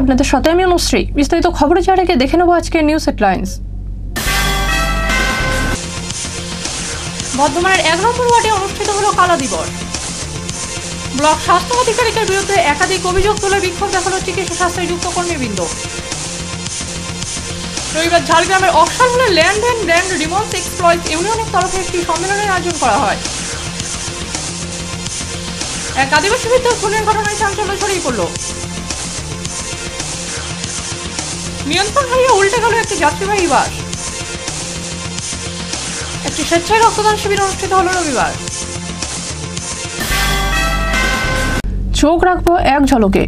আপনাদের সাথে। আমি অনুশ্রী বিস্তারিত খবরে আগে দেখে নেব আজকে নিউজ হেডলাইন্স বর্ধমানের এক নম্বর ওয়ার্ডে অনুষ্ঠিত হলো কালা দিবস। ব্লক স্বাস্থ্য আধিকারিকের বিরুদ্ধে একাধিক অভিযোগ তুলে বিক্ষোভ দেখাল চিকিৎসা শাস্ত্রে যুক্ত কর্মীবৃন্দ। রবিবার ঝাড়গ্রামের অকশালমূলে ল্যান্ড অ্যান্ড ব্র্যান্ড রিমন্স এক্সপ্লয়েট ইউনিয়নের তরফে একটি সম্মেলনের আয়োজন করা হয়। এক আদিবাসী বৃদ্ধ খুনের ঘটনায় চাঞ্চল্য ছড়িয়ে পড়ল। নিয়ন্ত্রণ হারিয়ে উল্টে গেল একটি যাত্রীবাহী বাস। একটি স্বেচ্ছায় রক্তদান শিবির অনুষ্ঠিত হল রবিবার। চোখ রাখব এক ঝলকে।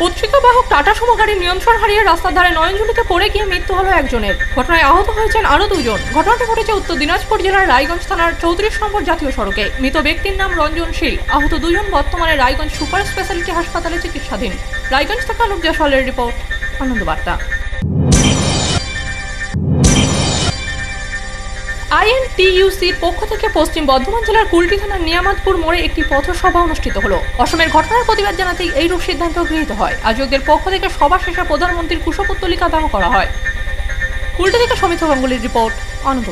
পত্রিকা বাহক টাটা সুমো গাড়ির নিয়ন্ত্রণ হারিয়ে রাস্তার ধারে নয়নজুলিতে পড়ে গিয়ে মৃত্যু হলো একজনের। ঘটনায় আহত হয়েছেন আরও দুজন। ঘটনাটি ঘটেছে উত্তর দিনাজপুর জেলার রায়গঞ্জ থানার চৌত্রিশ নম্বর জাতীয় সড়কে। মৃত ব্যক্তির নাম রঞ্জন শীল। আহত দুজন বর্তমানে রায়গঞ্জ সুপার স্পেশালিটি হাসপাতালে চিকিৎসাধীন। রায়গঞ্জ থেকে আলোক জয়সওয়ালের রিপোর্ট আনন্দ আইএনটিইউসির পক্ষ থেকে পশ্চিম বর্ধমান জেলার কুলটি থানার নিয়ামতপুর মোড়ে একটি পথসভা অনুষ্ঠিত হলো। অসমের ঘটনার প্রতিবাদ জানাতেই এইরূপ সিদ্ধান্ত গৃহীত হয়। আয়োজকদের পক্ষ থেকে সভা শেষে প্রধানমন্ত্রীর কুশপুত্তলিকা দাহ করা হয়। কুলটি থেকে সমিত গাঙ্গুলির রিপোর্ট আনন্দ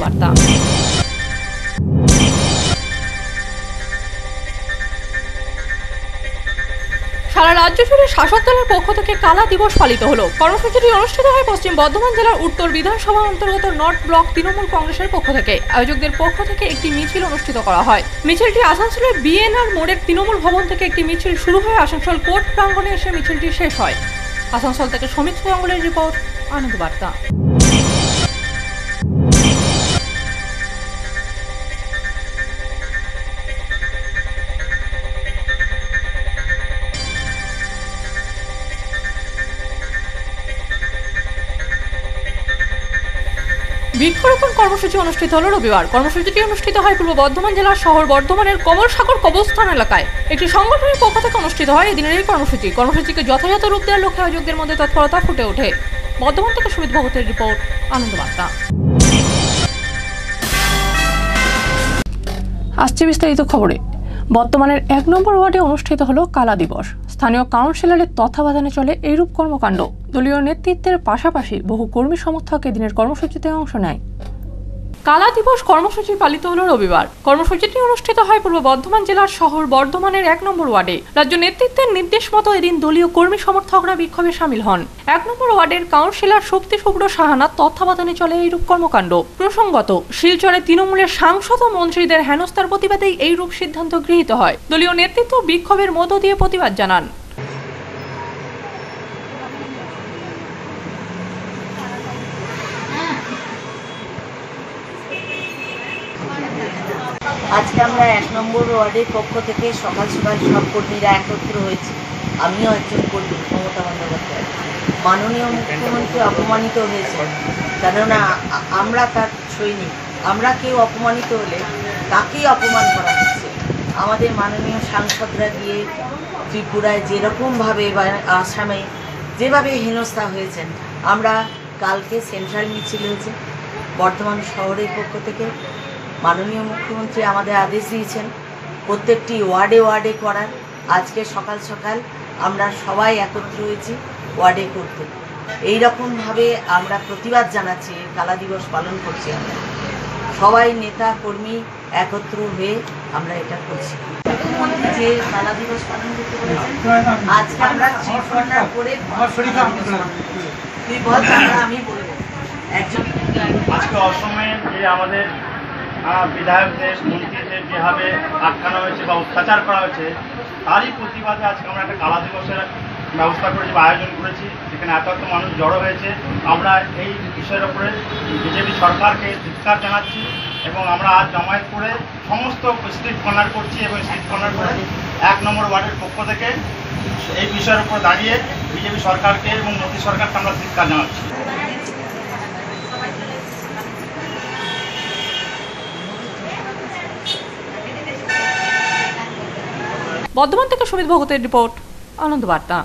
সারা রাজ্য জুড়ে শাসক দলের পক্ষ থেকে কালা দিবস পালিত হলো। কর্মসূচিটি অনুষ্ঠিত হয় পশ্চিম বর্ধমান জেলার উত্তর বিধানসভা অন্তর্গত নর্থ ব্লক তৃণমূল কংগ্রেসের পক্ষ থেকে। আয়োজকদের পক্ষ থেকে একটি মিছিল অনুষ্ঠিত করা হয়। মিছিলটি আসানসোলের বিএনআর মোড়ের তৃণমূল ভবন থেকে একটি মিছিল শুরু হয়ে। আসানসোল কোর্ট প্রাঙ্গণে এসে মিছিলটি শেষ হয়। আসানসোল থেকে সমিত গাঙ্গুলের রিপোর্ট আনন্দ বার্তা বৃক্ষরোপণ কর্মসূচি অনুষ্ঠিত হলো রবিবার। কর্মসূচিটি অনুষ্ঠিত হয় পূর্ব বর্ধমান জেলার শহর বর্ধমানের কমলসাগর কবরস্থান এলাকায়। একটি সংগঠনের পক্ষ থেকে অনুষ্ঠিত হয় এদিনের এই কর্মসূচি। কর্মসূচিকে যথাযথ রূপ দেওয়ার লক্ষ্যে আয়োজকদের মধ্যে তৎপরতা ফুটে ওঠে। বর্ধমান থেকে সুমিত ভগতের রিপোর্ট আনন্দ বার্তা আসছে বিস্তারিত খবরে। বর্তমানের এক নম্বর ওয়ার্ডে অনুষ্ঠিত হলো কালা দিবস। স্থানীয় কাউন্সিলরের তত্ত্বাবধানে চলে এইরূপ কর্মকাণ্ড। দলীয় নেতৃত্বের পাশাপাশি বহু কর্মী সমর্থক এদিনের কর্মসূচিতে অংশ নেয়। কালা দিবস কর্মসূচি পালিত হলো রবিবার। কর্মসূচিটি অনুষ্ঠিত হয় পূর্ব বর্ধমান জেলার শহর বর্ধমানের এক নম্বর ওয়ার্ডে। রাজ্য নেতৃত্বের নির্দেশ মতো এদিন দলীয় কর্মী সমর্থকরা বিক্ষোভে সামিল হন। এক নম্বর ওয়ার্ডের কাউন্সিলর শক্তি শুভ্র সাহানার তত্ত্বাবধানে চলে এইরূপ কর্মকাণ্ড। প্রসঙ্গত, শিলচরে তৃণমূলের সাংসদ ও মন্ত্রীদের হেনস্থার প্রতিবাদেই এইরূপ সিদ্ধান্ত গৃহীত হয়। দলীয় নেতৃত্ব বিক্ষোভের মধ্য দিয়ে প্রতিবাদ জানান আজকে আমরা এক নম্বর ওয়ার্ডের পক্ষ থেকে সকাল সকাল সব কর্মীরা একত্র হয়েছি। আমিও একজন কর্মী, মমতা বন্দ্যোপাধ্যায়। মাননীয় মুখ্যমন্ত্রী অপমানিত হয়েছে। কেননা আমরা তার সৈনিক। আমরা কেউ অপমানিত হলে তাকেই অপমান করা হচ্ছে। আমাদের মাননীয় সাংসদরা গিয়ে ত্রিপুরায় যেরকমভাবে বা আসামে যেভাবে হেনস্থা হয়েছেন, আমরা কালকে সেন্ট্রাল মিছিল হয়েছে বর্তমান শহরের পক্ষ থেকে। মাননীয় মুখ্যমন্ত্রী আমাদের আদেশ দিয়েছেন প্রত্যেকটি ওয়ার্ডে ওয়ার্ডে করার। আজকে সকাল সকাল আমরা সবাই একত্র হয়েছি ওয়ার্ডে করতে। এই রকমভাবে আমরা প্রতিবাদ জানাচ্ছি কালা দিবস পালন করছি আমরা। সবাই নেতা কর্মী একত্র হয়ে আমরা এটা করছি। যে কালা দিবস পালন করতে বলেছেন আজকে আমরা করে। তুই বল আমি বলব। একজন আজকে অসময়ে যে আমাদের বিধায়কদের, মন্ত্রীদের যেভাবে আটকানো হয়েছে বা অত্যাচার করা হয়েছে, তারই প্রতিবাদে আজকে আমরা একটা কালা দিবসের ব্যবস্থা করেছি বা আয়োজন করেছি। যেখানে এত এত মানুষ জড়ো হয়েছে। আমরা এই বিষয়ের উপরে বিজেপি সরকারকে ধিক্কার জানাচ্ছি এবং আমরা আজ জমায়েত করে সমস্ত স্ট্রিট কর্নার করছি এবং স্ট্রিট কর্নার করে এক নম্বর ওয়ার্ডের পক্ষ থেকে এই বিষয়ের উপর দাঁড়িয়ে বিজেপি সরকারকে এবং মোদী সরকারকে আমরা ধিক্কার জানাচ্ছি। বর্ধমান থেকে সুমিত ভগতের রিপোর্ট আনন্দ বার্তা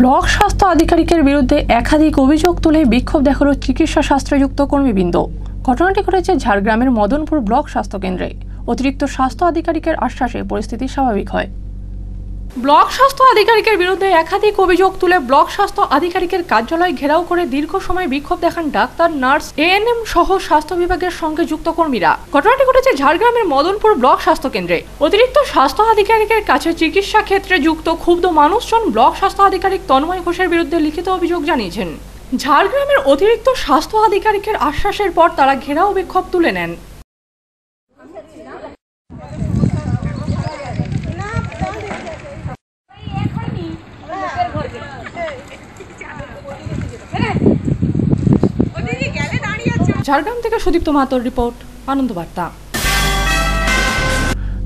ব্লক স্বাস্থ্য আধিকারিকের বিরুদ্ধে একাধিক অভিযোগ তুলে বিক্ষোভ দেখাল চিকিৎসা শাস্ত্রযুক্ত কর্মীবৃন্দ। ঘটনাটি ঘটেছে ঝাড়গ্রামের মদনপুর ব্লক স্বাস্থ্য কেন্দ্রে। অতিরিক্ত স্বাস্থ্য আধিকারিকের আশ্বাসে পরিস্থিতি স্বাভাবিক হয়। ব্লক স্বাস্থ্য আধিকারিকের বিরুদ্ধে একাধিক অভিযোগ তুলে ব্লক স্বাস্থ্য আধিকারিকের কার্যালয় ঘেরাও করে দীর্ঘ সময় বিক্ষোভ দেখান ডাক্তার, নার্স এএনএম সহ স্বাস্থ্য বিভাগের সঙ্গে যুক্ত কর্মীরা। ঘটনাটি ঘটেছে ঝাড়গ্রামের মদনপুর ব্লক স্বাস্থ্য কেন্দ্রে। অতিরিক্ত স্বাস্থ্য আধিকারিকের কাছে চিকিৎসা ক্ষেত্রে যুক্ত ক্ষুব্ধ মানুষজন ব্লক স্বাস্থ্য আধিকারিক তন্ময় ঘোষের বিরুদ্ধে লিখিত অভিযোগ জানিয়েছেন। ঝাড়গ্রামের অতিরিক্ত স্বাস্থ্য আধিকারিকের আশ্বাসের পর তারা ঘেরাও বিক্ষোভ তুলে নেন। ঝাড়গ্রাম থেকে সুদীপ্ত মাহাতোর রিপোর্ট আনন্দ বার্তা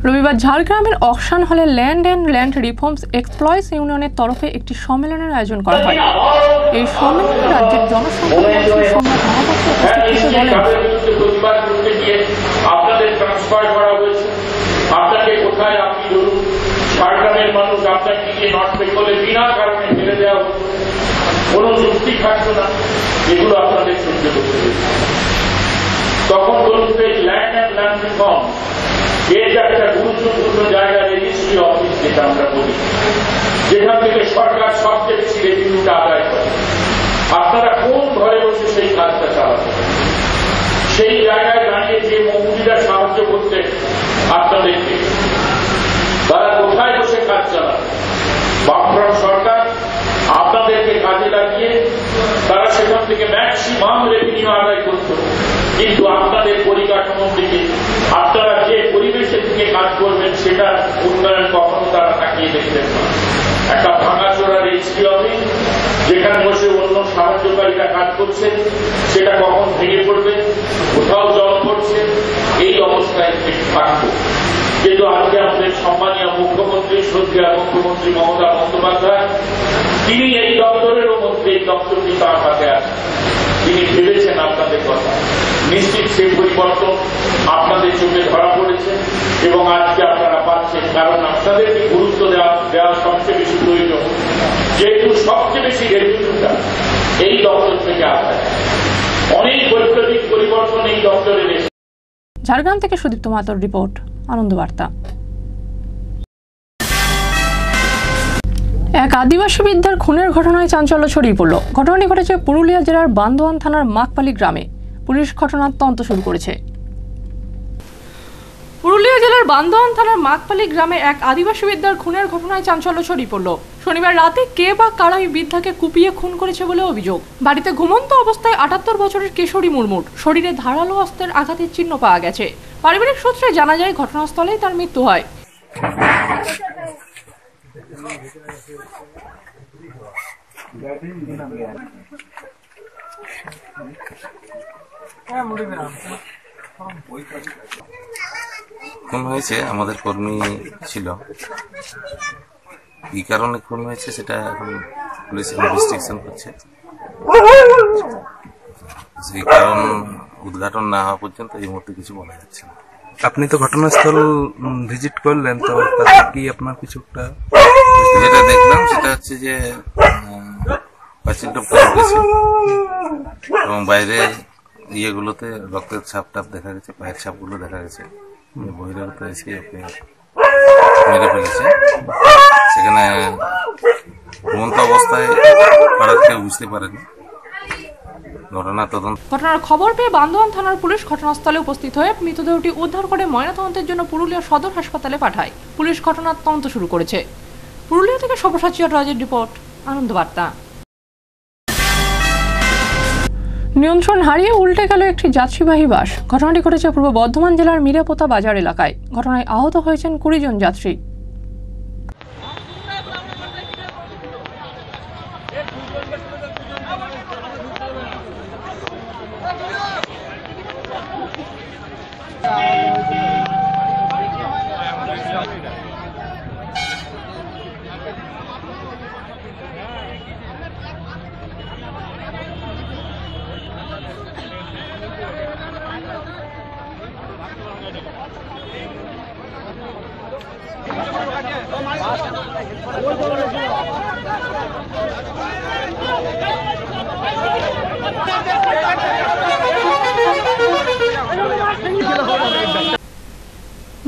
রবিবার ঝাড়গ্রামের অকশান হলে land and land reforms employees ইউনিয়নের তরফে একটি সম্মেলনের আয়োজন করা হয়। এই সম্মেলনে রাজ্যের জনসংখ্যা তখন বলুন যে ল্যান্ড অ্যান্ড ল্যান্ড রিফর্ম একটা গুরুত্বপূর্ণ জায়গা রেজিস্ট্রি অফিস যেটা আমরা বলি। যেখান থেকে সরকার সবচেয়ে বেশি রেভিনিউটা আদায় করে। আপনারা কোন ঘরে বসে সেই কাজটা চালাবেন? সেই জায়গায় দাঁড়িয়ে যে সাহায্য করতেন আপনাদেরকে, তারা কোথায় বসে কাজ চালাবে? বামফ্রন্ট সরকার আপনাদেরকে কাজে লাগিয়ে তারা সেখান থেকে ম্যাক্সিমাম রেভিনিউ আদায় করত। কিন্তু আপনাদের পরিকাঠামোর দিকে আপনারা যে পরিবেশের দিকে কাজ করবেন, সেটা উন্নয়ন কখনো তারা তাকিয়ে দেখতেন না। একটা ভাঙাচোরা রেজিস্ট্রি অফিস যেখানে বসে অন্য সাহায্যকারীরা কাজ করছে, সেটা কখন ভেঙে পড়বে, কোথাও জল পড়ছে, এই অবস্থায় থাকব। কিন্তু আজকে আমাদের সম্মানীয় মুখ্যমন্ত্রী শ্রদ্ধা মুখ্যমন্ত্রী মমতা বন্দ্যোপাধ্যায়, তিনি এই দপ্তরেরও মধ্যে এই দপ্তরটি তার হাতে আছে। তিনি ভেবেছেন আপনাদের কথা। নিশ্চিত সেই পরিবর্তন আপনাদের চোখে ধরা পড়েছে এবং আজকে আপনারা পাচ্ছেন। কারণ আপনাদেরকে গুরুত্ব দেওয়া দেওয়া সবচেয়ে বেশি প্রয়োজন। যেহেতু সবচেয়ে বেশি রেভিনিউটা এই দপ্তর থেকে আসে অনেক বৈপ্লবিক পরিবর্তন এই দপ্তরে এসেছে। ঝাড়গ্রাম থেকে সুদীপ্ত মাতর রিপোর্ট, আনন্দ বার্তা। এক আদিবাসী বিদ্যার খুনের ঘটনায় চাঞ্চল্য ছড়িয়ে পড়ল। ঘটনাটি ঘটেছে পুরুলিয়া জেলার বান্দোয়ান থানার মাকপালি গ্রামে। পুলিশ ঘটনার তদন্ত শুরু করেছে। পুরুলিয়া জেলার বান্দোয়ান থানার মাকপালি গ্রামে এক আদিবাসী বিদ্যার খুনের ঘটনায় চাঞ্চল্য ছড়িয়ে পড়ল। শনিবার রাতে কে বা কারা এই বৃদ্ধাকে কুপিয়ে খুন করেছে বলে অভিযোগ। বাড়িতে ঘুমন্ত অবস্থায় আটাত্তর বছরের কিশোরী মুরমুর। শরীরে ধারালো অস্ত্রের আঘাতের চিহ্ন পাওয়া গেছে। পারিবারিক সূত্রে জানা যায়, ঘটনাস্থলেই তার মৃত্যু হয়। খুন হয়েছে আমাদের কর্মী ছিল। কি কারণে খুন হয়েছে সেটা এখন পুলিশ ইনভেস্টিগেশন করছে। সেই কারণ উদ্ঘাটন না হওয়া পর্যন্ত এই মুহূর্তে কিছু বলা যাচ্ছে না। আপনি তো ঘটনাস্থল ভিজিট করলেন তো তাতে কি আপনার কিছু একটা যেটা দেখলাম সেটা হচ্ছে যে পাঁচিলটা এবং বাইরে ইয়েগুলোতে রক্তের ছাপ টাপ দেখা গেছে, পায়ের ছাপগুলো দেখা গেছে। বহিরাগত এসে ওকে মেরে ফেলেছে। সেখানে ঘুমন্ত অবস্থায় পাড়ার কেউ বুঝতে পারেনি। ঘটনা তদন্ত ঘটনার খবর পেয়ে বান্দোয়ান থানার পুলিশ ঘটনাস্থলে উপস্থিত হয়ে মৃতদেহটি উদ্ধার করে ময়নাতদন্তের জন্য পুরুলিয়া সদর হাসপাতালে পাঠায়। পুলিশ ঘটনার তদন্ত শুরু করেছে। পুরুলিয়া থেকে সব্যসাচী রাজের রিপোর্ট আনন্দ নিয়ন্ত্রণ হারিয়ে উল্টে গেল একটি যাত্রীবাহী বাস। ঘটনাটি ঘটেছে পূর্ব বর্ধমান জেলার মিরাপোতা বাজার এলাকায়। ঘটনায় আহত হয়েছেন কুড়ি জন যাত্রী।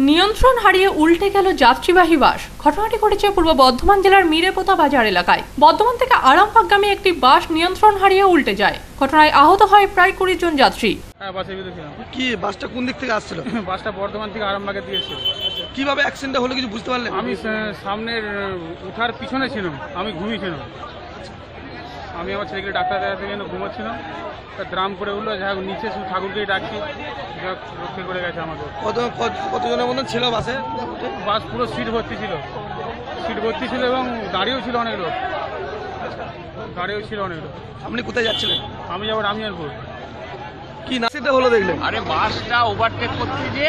নিয়ন্ত্রণ হারিয়ে উল্টে গেল যাত্রীবাহী বাস। ঘটনাটি ঘটেছে পূর্ব বর্ধমান জেলার মিরেপোতা বাজার এলাকায়। বর্ধমান থেকে আরামবাগগামী একটি বাস নিয়ন্ত্রণ হারিয়ে উল্টে যায়। ঘটনায় আহত হয় প্রায় কুড়ি জন যাত্রী। হ্যাঁ বাসের ভিতরে ছিলাম। কি বাসটা কোন দিক থেকে আসছিল? বাসটা বর্ধমান থেকে আরামবাগে দিয়েছিল। কীভাবে অ্যাক্সিডেন্টটা হলো কিছু বুঝতে পারলেন? আমি সা- সামনের উঠার পিছনে ছিলাম। আমি ঘুমিয়েছিলাম। আমি আমার ছেলেকে ডাক্তার দেখাতে গেলে ঘুমাচ্ছিলাম। তা দ্রাম করে উঠল যাই হোক নিচে শুধু ঠাকুরকেই ডাকছি। যাক রক্ষে করে গেছে আমাদের। কত কত- কতজনের মতন ছিল বাসে? বাস পুরো সিট ভর্তি ছিল। সিট ভর্তি ছিল এবং দাঁড়িয়েও ছিল অনেক লোক। দাঁড়িয়েও ছিল অনেক লোক। আপনি কোথায় যাচ্ছিলেন? আমি যাব রামিয়ানপুর কি না সেটা হলো দেখলেন। আরে বাসটা ওভারটেক করতে যে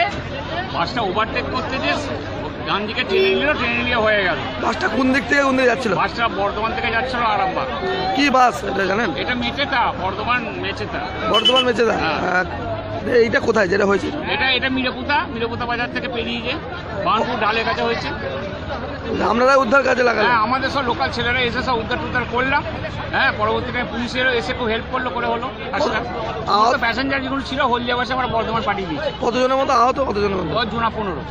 বাসটা ওভারটেক করতে যে ডান দিকে টেনে নিল টেনে নিয়ে হয়ে গেল। বাসটা কোন দিক থেকে কোন দিকে যাচ্ছিল? বাসটা বর্ধমান থেকে যাচ্ছিল আরামবাগ। কি বাস এটা জানেন? এটা মেচেতা বর্ধমান মেচেতা। বর্ধমান মেচেদা হ্যাঁ। এইটা কোথায় যেটা হয়েছে? এটা এটা মিরেপুতা মিরেপুতা বাজার থেকে পেরিয়ে যে বানপুর ঢালের কাছে হয়েছে। আপনারা উদ্ধার কাজে লাগালেন? হ্যাঁ আমাদের সব লোকাল ছেলেরা এসে সব উদ্ধার টুদ্ধার করলাম। হ্যাঁ পরবর্তীতে পুলিশেরও এসে খুব হেল্প করল করে হলো। আসলে আহত- প্যাসেঞ্জার যেগুলো ছিল হলদিয়া বাসে আমরা বর্ধমান পাঠিয়ে দিয়েছি। কতজনের মতো আহত কতজনের মতো? দশ জনা পনেরো।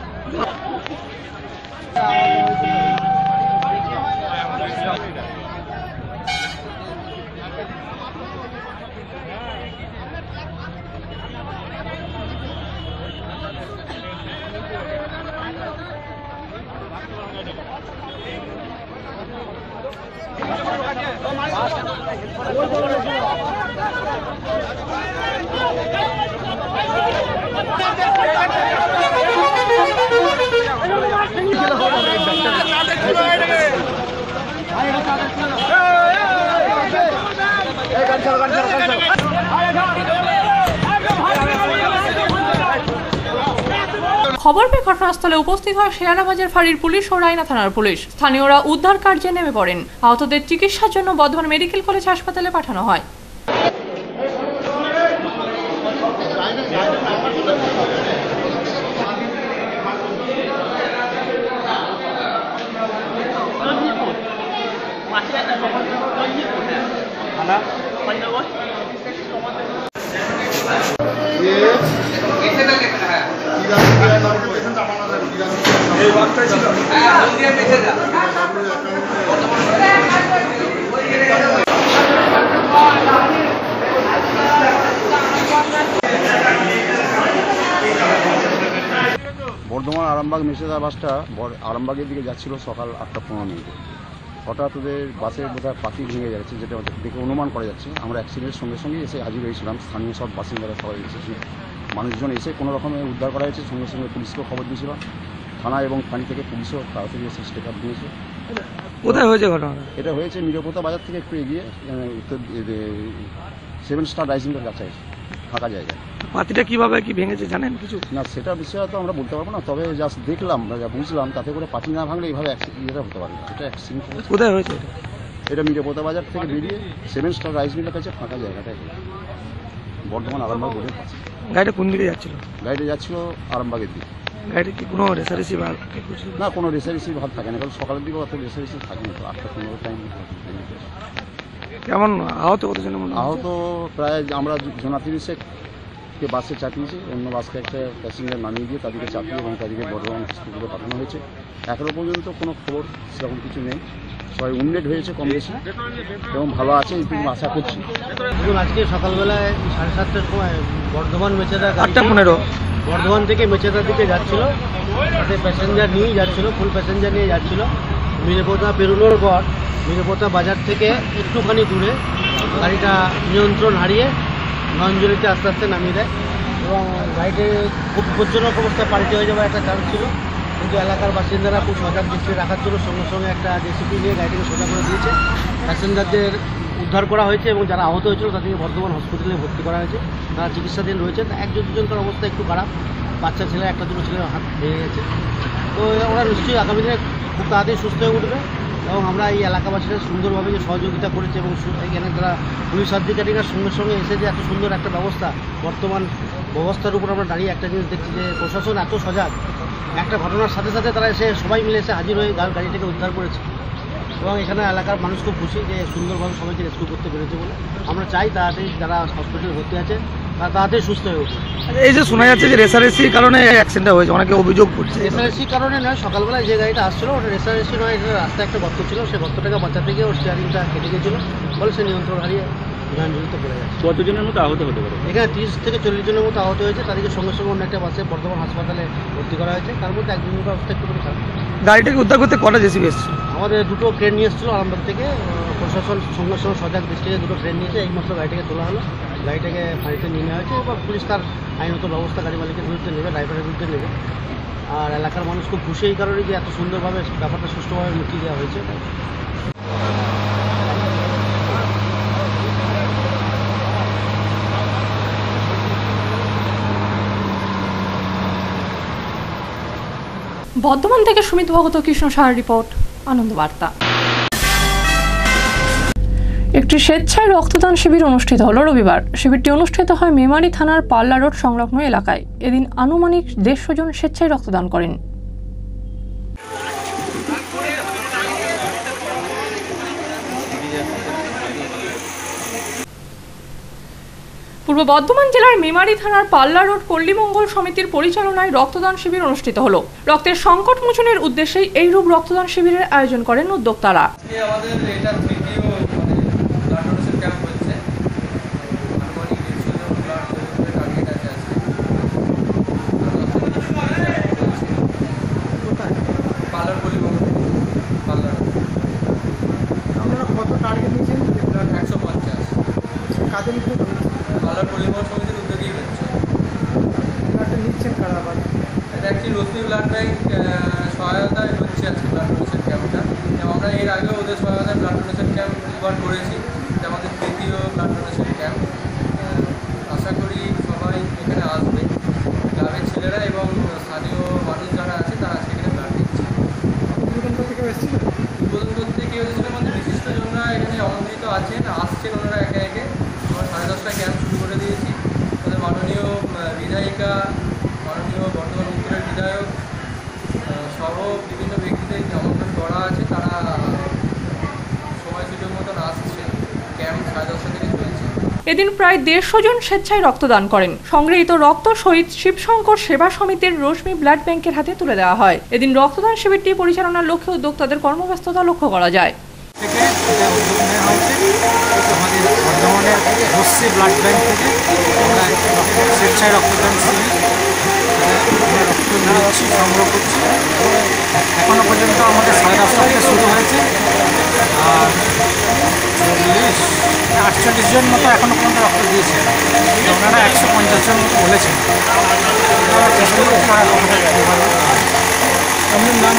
খবর পেয়ে ঘটনাস্থলে উপস্থিত হয় শেয়ারাবাজার ফাঁড়ির পুলিশ ও রায়না থানার পুলিশ। স্থানীয়রা উদ্ধার কার্যে নেমে পড়েন। আহতদের চিকিৎসার জন্য বর্ধমান মেডিকেল কলেজ হাসপাতালে পাঠানো হয়। বর্ধমান আরামবাগ মেসেদা বাসটা আরামবাগের দিকে যাচ্ছিল সকাল আটটা পনেরো মিনিটে। হঠাৎ ওদের বাসের বোধহয় পাখি ভেঙে যাচ্ছে যেটা দেখে অনুমান করা যাচ্ছে। আমরা অ্যাক্সিডেন্টের সঙ্গে সঙ্গে এসে হাজির হয়েছিলাম। স্থানীয় সব বাসিন্দারা সবাই এসেছি মানুষজন এসে কোনো রকমে উদ্ধার করা হয়েছে সঙ্গে সঙ্গে পুলিশকেও খবর দিয়েছিলাম থানা এবং পানি থেকে পুলিশও তাড়াতাড়ি এসে স্টেপ আপ দিয়েছে কোথায় হয়েছে ঘটনাটা? এটা হয়েছে নিরাপত্তা বাজার থেকে একটু এগিয়ে উত্তর সেভেন স্টার রাইজিংয়ের কাছে ফাঁকা জায়গায়। মাটিটা কীভাবে কি ভেঙেছে জানেন কিছু? না সেটা বিষয়ে তো আমরা বলতে পারব না তবে জাস্ট দেখলাম বা যা বুঝলাম তাতে করে পাটি না ভাঙলে এইভাবে ইয়েটা হতে পারে না এটা অ্যাক্সিডেন্ট কোথায় হয়েছে এটা? এটা মিরেপোতা বাজার থেকে বেরিয়ে সেভেন স্টার রাইস মিলের কাছে ফাঁকা জায়গাটায় বর্ধমান আরামবাগ রোডের কাছে গাড়িটা কোন দিকে যাচ্ছিল? গাড়িটা যাচ্ছিল আরামবাগের দিকে। গাড়িটা কি কোনো রেসারেসি বা না কোনো রেসারেসি ভাব থাকে না কারণ সকালের দিকে অত রেসারেসি থাকে না তো আটটা পনেরো টাইম কেমন আহত কতজনের মতো আহত প্রায় আমরা জোনা তিরিশে কে বাসে চাপিয়েছি অন্য বাসকে একটা প্যাসেঞ্জার নামিয়ে দিয়ে তাদেরকে চাপিয়ে এবং তাদেরকে বর্ধমান হসপিটালে পাঠানো হয়েছে। এখনও পর্যন্ত কোনো খবর সেরকম কিছু নেই। সবাই উন্ডেড হয়েছে কম বেশি এবং ভালো আছে এইটুকু আশা করছি। দেখুন আজকে সকালবেলায় সাড়ে সাতটার সময় বর্ধমান মেচেদা আটটা পনেরো। বর্ধমান থেকে মেচেদার দিকে যাচ্ছিল। তাতে প্যাসেঞ্জার নিয়েই যাচ্ছিল ফুল প্যাসেঞ্জার নিয়ে যাচ্ছিল। মিরেপোতা পেরোনোর পর মিরেপোতা বাজার থেকে একটুখানি দূরে। গাড়িটা নিয়ন্ত্রণ হারিয়ে নয়নজলিতে আস্তে আস্তে নামিয়ে দেয়। এবং গাড়িতে খুব বিপজ্জনক অবস্থা পাল্টে হয়ে যাওয়ার একটা চান্স ছিল। কিন্তু এলাকার বাসিন্দারা খুব সজাগ দৃষ্টি রাখার জন্য সঙ্গে সঙ্গে একটা জেসিপি নিয়ে গাড়িটিকে সোজা করে দিয়েছে। প্যাসেঞ্জারদের উদ্ধার করা হয়েছে এবং যারা আহত হয়েছিল তাদেরকে বর্ধমান হসপিটালে ভর্তি করা হয়েছে। তারা চিকিৎসাধীন রয়েছে। একজন দুজনকার অবস্থা একটু খারাপ। বাচ্চা ছেলে, একটা দুটো ছেলের হাত ভেঙে গেছে। তো ওরা নিশ্চয়ই আগামী দিনে খুব তাড়াতাড়ি সুস্থ হয়ে উঠবে এবং আমরা এই এলাকাবাসীরা সুন্দরভাবে যে সহযোগিতা করেছে এবং এখানে তারা পুলিশ আধিকারিকরা সঙ্গে সঙ্গে এসে যে এত সুন্দর একটা ব্যবস্থা, বর্তমান ব্যবস্থার উপর আমরা দাঁড়িয়ে একটা জিনিস দেখছি যে প্রশাসন এত সজাগ। একটা ঘটনার সাথে সাথে তারা এসে সবাই মিলে এসে হাজির হয়ে গাড়িটাকে উদ্ধার করেছে। এবং এখানে এলাকার মানুষ খুব খুশি যে সুন্দরভাবে সবাইকে রেস্কিউ করতে পেরেছে বলে। আমরা চাই তাড়াতাড়ি যারা হসপিটালে ভর্তি আছে তারা তাড়াতাড়ি সুস্থ হয়ে উঠবে এই যে শোনা যাচ্ছে যে রেসারেসির কারণে অ্যাক্সিডেন্টটা হয়েছে অনেকে অভিযোগ করছে। রেসারেসির কারণে নয় সকালবেলায় যে গাড়িটা আসছিল ওটা রেসারেসি নয় এটা রাস্তায় একটা গর্ত ছিল সেই গর্তটাকে বাঁচাতে গিয়ে ওর স্টিয়ারিংটা কেটে গেছিল ফলে সে নিয়ন্ত্রণ হারিয়ে পড়ে গেছে। কতজনের মতো আহত হতে পারে? এখানে তিরিশ থেকে চল্লিশ জনের মতো আহত হয়েছে তাদেরকে সঙ্গে সঙ্গে অন্য একটা বাসে বর্ধমান হাসপাতালে ভর্তি করা হয়েছে। তার মধ্যে একজনের অবস্থা একটু করে খারাপ গাড়িটাকে উদ্ধার করতে কটা জেসিবি এসছে? আমাদের দুটো ট্রেন নিয়ে এসেছিল আরামবাগ থেকে। প্রশাসন সঙ্গে সঙ্গে সজাগ দৃষ্টিতে দুটো ট্রেন নিয়েছে। এইমাত্র গাড়িটাকে তোলা হলো। গাড়িটাকে ফাঁড়িতে নিয়ে নেওয়া হয়েছে এবার পুলিশ তার আইনত ব্যবস্থা গাড়ি মালিকের বিরুদ্ধে নেবে ড্রাইভারের বিরুদ্ধে নেবে। আর এলাকার মানুষ খুব খুশি এই কারণে যে এত সুন্দরভাবে ব্যাপারটা সুষ্ঠুভাবে মুক্তি দেওয়া হয়েছে। বর্ধমান থেকে সুমিত ভগত, কৃষ্ণ সাহার রিপোর্ট আনন্দ বার্তা একটি স্বেচ্ছায় রক্তদান শিবির অনুষ্ঠিত হলো রবিবার। শিবিরটি অনুষ্ঠিত হয় মেমারি থানার পাল্লা রোড সংলগ্ন এলাকায়। এদিন আনুমানিক দেড়শো জন স্বেচ্ছায় রক্তদান করেন। পূর্ব বর্ধমান জেলার মেমারি থানার পাল্লা রোড পল্লীমঙ্গল সমিতির পরিচালনায় রক্তদান শিবির অনুষ্ঠিত হলো। রক্তের সংকট মোচনের উদ্দেশ্যেই এইরূপ রক্তদান শিবিরের আয়োজন করেন উদ্যোক্তারা। আমাদের এটা তৃতীয় accuracy. এদিন প্রায় দেড়শো জন স্বেচ্ছায় রক্তদান করেন। সংগৃহীত রক্ত শহীদ শিবশঙ্কর সেবা সমিতির রশ্মি ব্লাড ব্যাংকের হাতে তুলে দেওয়া হয়। এদিন রক্তদান শিবিরটি পরিচালনার লক্ষ্যে উদ্যোক্তাদের কর্মব্যস্ততা লক্ষ্য করা যায়। এখনও পর্যন্ত আমাদের সাড়ে দশটা থেকে শুরু হয়েছে। আর চল্লিশ? আটচল্লিশ জন মতো এখনও পর্যন্ত রক্ত দিয়েছে। ওনারা একশো পঞ্চাশ জন মতো বলেছেন। আপনার নাম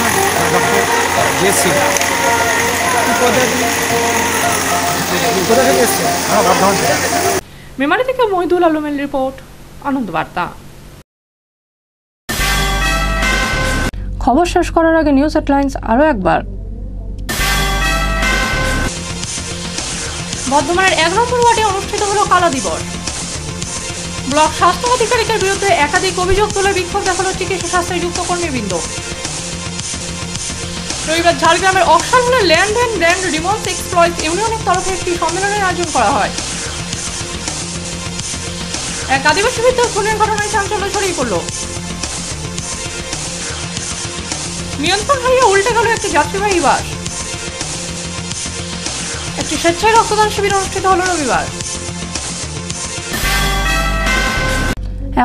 মেমারি থেকে মহিদুল আলমের রিপোর্ট, আনন্দ বার্তা। খবর শেষ করার আগে নিউজ হেডলাইন্স আরও একবার। বর্ধমানের এক নম্বর ওয়ার্ডে অনুষ্ঠিত হলো কালা দিবস। ব্লক স্বাস্থ্য আধিকারিকের বিরুদ্ধে একাধিক অভিযোগ তুলে বিক্ষোভ দেখাল চিকিৎসা শাস্ত্রে যুক্ত কর্মীবৃন্দ। রবিবার ঝাড়গ্রামের অক্সালমূলে ল্যান্ড অ্যান্ড ল্যান্ড রিমোন্স এক্সপ্লয়েট ইউনিয়নের তরফে একটি সম্মেলনের আয়োজন করা হয়। এক আদিবাসী বৃদ্ধ খুনের ঘটনায় চাঞ্চল্য ছড়িয়ে পড়ল। নিয়ন্ত্রণ হারিয়ে উল্টে গেল একটি যাত্রীবাহী বাস। একটি স্বেচ্ছায় রক্তদান শিবির অনুষ্ঠিত হলো রবিবার।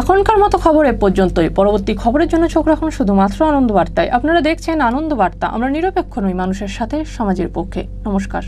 এখনকার মতো খবর এ পর্যন্তই। পরবর্তী খবরের জন্য চোখ রাখুন শুধুমাত্র আনন্দ বার্তায় আপনারা দেখছেন আনন্দ বার্তা আমরা নিরপেক্ষ নই মানুষের সাথে, সমাজের পক্ষে। নমস্কার।